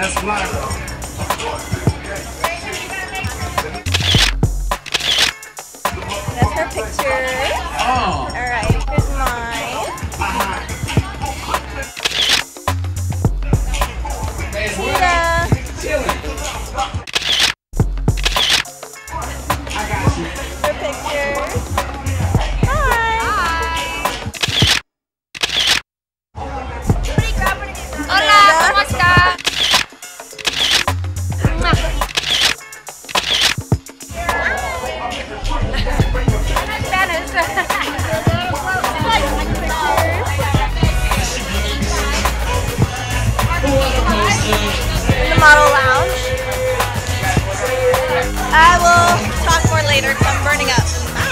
That's Lyra. That's her picture. Oh. model lounge. I will talk more later because I'm burning up.